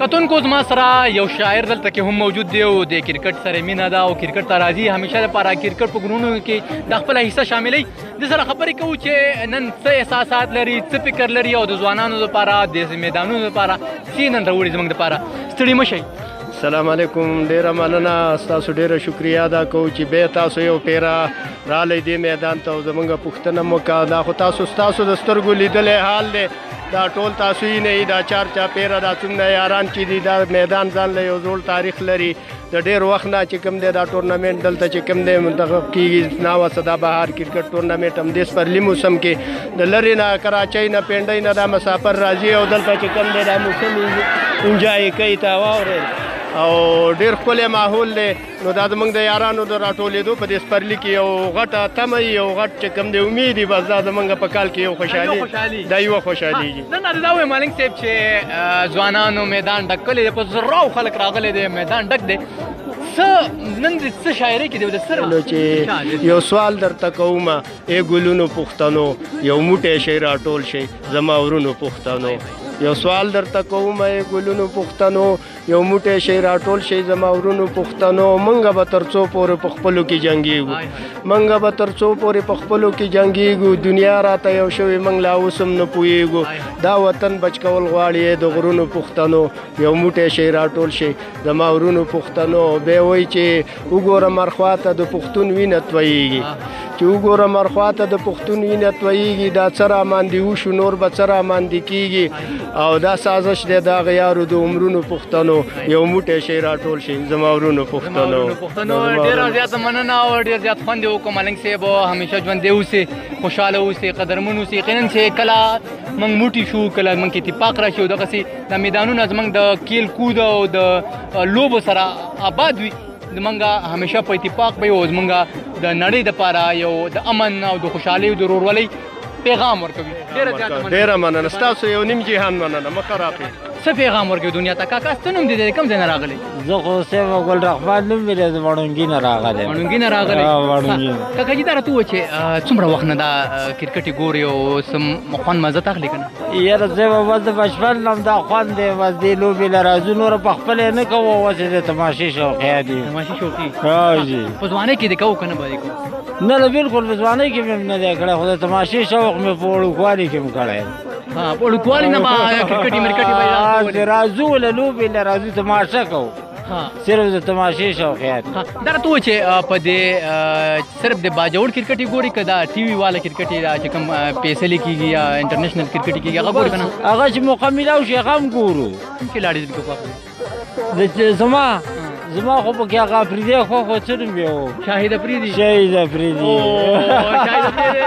کتونکو زما سره یو شاعر دلته کې هم موجود دی او د کرکټ سره مینه ده او کرکټ ته راځي همیشه لپاره کرکټ په ګرونو کې د خپل حصہ شاملې د سره خبرې کوو چې نن څه احساسات لري څه فکر لري او د ځوانانو لپاره د میدانونو لپاره څه نن راوړي زموږ لپاره ستړي مشي السلام علیکم ډیره مننه تاسو ډیره شکریا ادا کوم چې به تاسو یو پیرا رالی دې میدان ته او زمونږ پوښتنه مو کا دا خو تاسو ستاسو د سترګو لیدلی حال دی دا ټول تاسو یې نه دا چار چاپیره دا څومره یاران چې دي دا میدان ځان له یو زوړ تاریخ لري د ډیر وخت نه چې کوم دی دا ټورنمنټ دلته چې کوم دی دغه کیږي ناوه صدا بهار کرکټ ټورنمنټ هم د سپرلی موسم کې د لری نه کراچۍ نه پنډۍ نه دا مسافر راځي او دلته چې کوم دی دا موسم انجای کوي تا واورئ او ډیر ښکلی ماحول دی نو دا زمونږ د یارانو د راټولېدو په دې سپرلي کې یو غټه تمه وي یو غټ چې کوم دی امید وي بس دا زمونږ په کال کې یو خوشحالي دا یوه خوشحالي وي نن دا وایي ملنګ صاحب چې ځوانانو میدان ډک کړی دی په زرو خلک راغلی دی میدان ډک دی څه نن د څه شاعري کې د سر نو چې یو سوال درته کوم ای ګلونو پښتنو یو موټه شی راټول شي زما ورونو پښتنو یو سوال درته کوم ای ګلونو پښتنو یو موټی شي راټول شي زما ورونو پښتنو منګه به ترڅو پورې په خپلو کې جنگيږو منګه به ترڅو پورې په خپلو کې جنگيږو دنیا راته یو شوی منګ لا اوسم نه پويږو دا وطن بچکول غواړي د غرونو پښتنو یو موټی شي راټول شي زما ورونو پښتنو به وای چې وګوره مرخواته د پښتون وینه تویږي چې وګوره مرخواته د پښتون وینه تویږي دا څه را باندې وشو نور به څه را باندې کیږي او دا سازش دی دا غیارو د عمرونو پښتنو یو موټی شي راټول شي زما ورونو پښتنو ډیر زیات مننه او ډیر زیات خوند وکم ملنګ صاحب همیشه ژوند دی اوسه خوشاله اوسه قدرمن اوسه یقینا چې کله موږ موټی شو کله موږ اتفاق راشي او دغه دا میدانونه زمونږ د کیل کود او د لوبو سره آباد وي زمونږه همیشه په اتفاق به او زمونږه د نړۍ د پاره یو د امن او د خوشحالي او د ورورولۍ پیغام ورکوي ډیره زیاته مننه ډیره مننه تاسو یو نیم جهان مننه مخه راکړئ څه پیغام ورکوي دنیا ته کاکا ستنه هم دې کوم ځای نه راغلی زه خو سیمه ګل رحمان نوم مې د وړونګي نه راغلی وړونګي نه راغلی وړونګي کاکا جی دا راته ووایه چې څومره وخت نه دا کرکټ ګوري او سم خوند مزه ته اخلي که نه یاره زه به بس بچپن لم دا خوند دی بس دې لوبې له راځو نور په خپل نه کوو اوس د تماشې شوقیا دي تماشې شوقي راځي په ځوانۍ کې دې کوو که نه به یې کوو نه نه بالکل په ځوانۍ کې مې نه دی کړی خو د تماشې شوق مې په وړوکوالي کې مې کړی ها په وړوکوالي نه به کرکټي مرکټي به یې راځو له لوبې له راځو تماشه کوو صرف د تماشې شوقیات دا ته وای چې په دې صرف د باجوړ کرکټي ګوري کدا ټي وي والا کرکټي چې کوم پیسې لیکيږي یا انټرنیشنل کرکټي کیږي هغه ګوري کنه هغه چې مکمل او شي هغه هم ګورو کوم کې لاړې دې کوه د زما زما خو په کې هغه افریدي خو خو څه نوم یو شاهد افریدي شاهد افریدي شاهد افریدي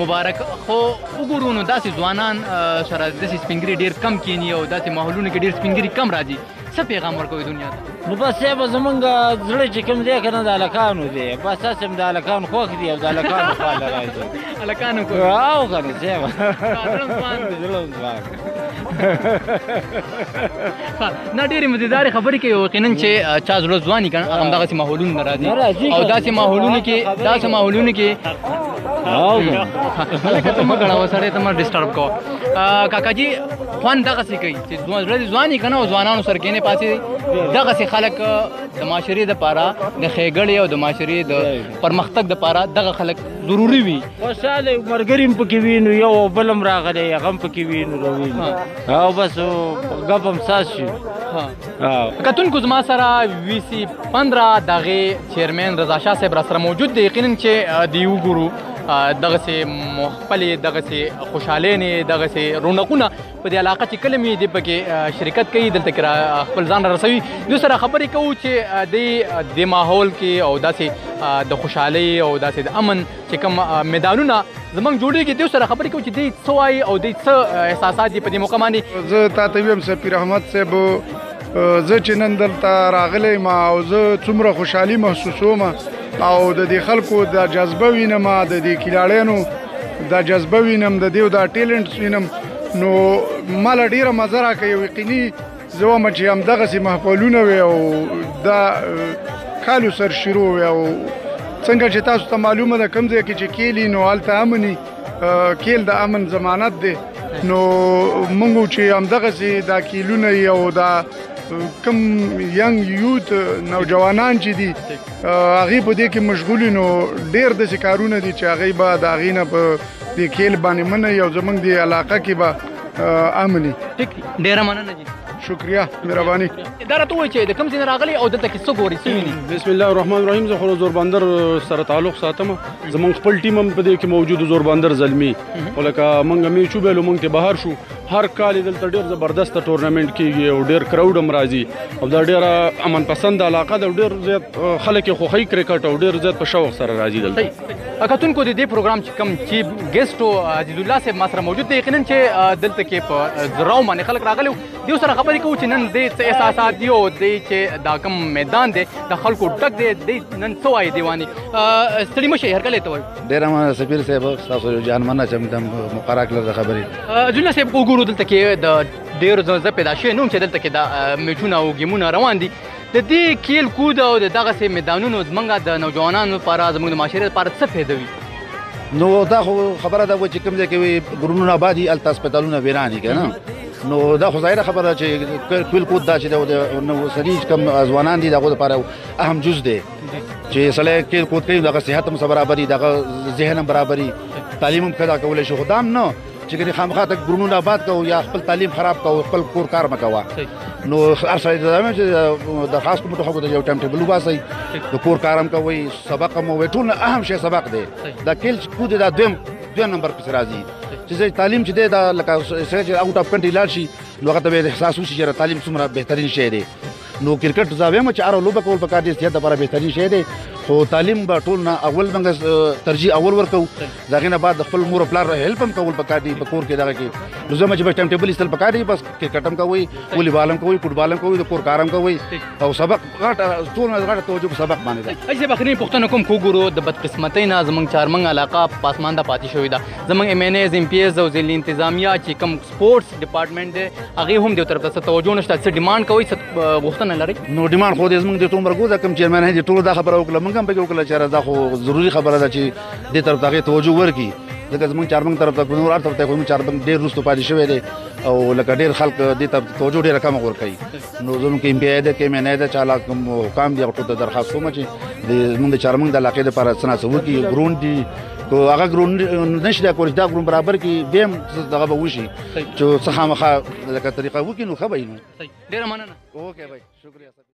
مبارک خو وګورو نو داسې ځوانان سره داسې سپینګری ډیر کم کینی او داسې ماحولونو کې ډیر سپینګری کم راځي څه پیغام ورکوي دنیا ته نو بس صاحب زمونږ زړه چې کوم دی کنه د الکانو دی بس تاسو هم د الکان خوښ دی او د الکانو خاله راځي الکانو کو او کنه صاحب زړه ځوان نه ډېرې مزیدارې خبرې کوي یقینا چې چا زړه ځواني کړه هغه دغه ماحولونه ناراضي او داسې ماحولونه کې داسې ماحولونه کې هلکه ته مه ګړوه سړی ته مه ډسټرب کوه کاکا جي خوند دغسې کوي چې زړه دې ځوان یې که نه او ځوانانو سره کېنې پاسې دغسې خلک د معاشرې دپاره د ښېګړې او د معاشرې د پرمختګ دپاره دغه خلک ضروري وي خوشاله مرګري هم پکې وینو یو او بل هم راغلی هغه هم پکې وینو راوینو او بس ګپ هم ساز شي کتونکو زما سره وی سی پندرا دغه چیرمن رضا شاه صاحب را سره موجود دی یقینا چې دی وګورو دغه سي خپل دغه سي خوشاله نه دغه سي رونقونه په دې علاقه چې کله مې دې پکې شرکت کوي دلته کې را خپل ځان رسوي نو سره خبرې کوو چې د د ماحول کې او داسې د خوشحالۍ او داسې د امن چې کوم میدانونه زمونږ جوړیږي دوی سره خبرې کوو چې دوی څه وایي او دوی څه احساسات دي په دې موقع باندې زه تا ته ویم سفیر احمد صاحب زه چې نن دلته راغلی ما او زه څومره خوشحالي محسوسوم او د دې خلکو د جذبه وینم د دې کلاړینو د جذبه وینم د دیو د ټیلنټ وینم نو مال ډیره مزه راکې یو یقیني زه وم چې هم دغه سي محفلونه وي او دا کالو سر شروع وي او څنګه چې تاسو ته معلومه ده کمزې کې چې کېلی نو حالت امني کېل د امن ضمانت دی نو موږ چې همدغه سي دا کېلونه یو دا کم ینګ یوت نوجوانان چې دي هغه په دې کې مشغول نو ډېر د کارونه دي چې هغه به د هغه نه په دې کېل باندې منه یو زمنګ دی علاقه کې به امني ټیک ډېر مننه جی شکریا مهرباني دا راته وایي چې د کوم ځای راغلی او دلته کې څه ګوري څه ویني بسم الله الرحمن الرحیم زه خو زوربندر سره تعلق ساتم زمونږ خپل ټیم هم په دې کې موجود زوربندر زلمی ولکه مونږ می شو به مونږ ته بهر شو هر کال دلته ډیر زبردست ټورنمنت کیږي او ډیر کراود هم راځي او دا ډیر امن پسند علاقه ده ډیر زیات خلک خوخی کرکټ او ډیر زیات په شوق سره راځي دلته اکتون کو د دې پروګرام چې کم چیف ګیسټ او عزیز الله صاحب ما سره موجود دی یقینا چې دلته کې په زراو باندې خلک راغلي دیو سره خبرې کوو چې نن دې څه احساسات دي او دې چې دا کوم میدان دی د خلکو ډک دی دې نن څه وایي دیواني ستړي مشه هر کله ته وایي ډیر ما سفیر صاحب تاسو یو جان مننه چې تم مقرره کړل د خبرې جنہ صاحب وګورو دلته کې د ډیر ځنځه پیدا شوی نوم چې دلته کې دا میچونه او گیمونه روان دي د دې کیل کود او د دغه سه میدانونو زمونږ د نوجوانانو لپاره زمونږ د معاشره لپاره څه فائدہ وي نو دا خو خبره ده چې کوم ځای کې ګرونو نه آبادی التاسپټالونه ویرانی کنه نو دا خو ظاهره خبره ده چې کویل کود دا چې د نو سړي کم ځوانان دي دغه لپاره اهم جز دی چې سړی کویل کود کوي دغه صحت هم برابري دغه ذهن هم برابري تعلیم هم کدا کولای شي خدام نه چې ګنې خامخا ته ګرونونه آباد کوو یا خپل تعلیم خراب کوو خپل کور کار مکوا نو هر سړی ته دا چې درخواست کوم ته خو د یو ټایم ټیبل وباسي د کور کارم کوي سبق مو وټول اهم شی سبق دی دا کل کود دا دویم دویم نمبر پس راځي چې تعلیم چې دی دا لکه څنګه چې اوټ اف کنټري لاړ شي نو هغه ته به احساس وشي چې تعلیم څومره بهترین شی دی نو کرکټ زه وایم چې اره لوبه کول پکار دي صحت لپاره بهترین شی دی خو تعلیم به ټول نه اول موږ ترجیح اول ورکو دا غینه بعد خپل مور او پلار هیلپ هم کول پکار دي په کور کې دا کې نو زما چې بس ټایم ټیبل استل پکار دي بس کرکټ هم کوي والیبال هم کوي فوټبال هم کوي د کور کارم کوي او سبق غټه ټول غټه توجه په سبق باندې ده اجازه بخري پښتنه کوم کو ګورو د بدقسمتۍ نه زمنګ چارمنګ علاقه پاسمان د پاتې شوې ده زمنګ ایم ان ایز ایم پی ایز او ځینې انتظامیه چې کوم سپورتس ډپارټمنټ دی هغه هم د طرف ته توجه نشته څه ډیماند کوي څه غوښتنه لري نو ډیماند خو دې زمنګ د تومره ګوزه کوم چیرمن هي ټول دا خبره وکړه موږ هم پکې وکړه چې دا خو ضروری خبره ده چې د طرف ته توجه ورکړي ځکه زمونږ چارمنګ طرف ته کوم ورته ته کوم چارمنګ ډیر روستو پاتې شوی دی او لکه ډیر خلک دې ته توجه ډیره کم ورکړي نو زموږ کې امپیای ده کې مینه ده چې علاقه کوم حکام دی ټول د درخواست کوم چې د موږ د چارمنګ د علاقې لپاره څه ناسو وکي ګرون دي کو هغه ګرون نشي دا کول دا ګرون برابر کې بیم دغه به وشي چې څه خامخا لکه طریقه وکي نو خبرې نو ډیر مننه اوکه بھائی شکریا